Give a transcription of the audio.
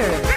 Soccer.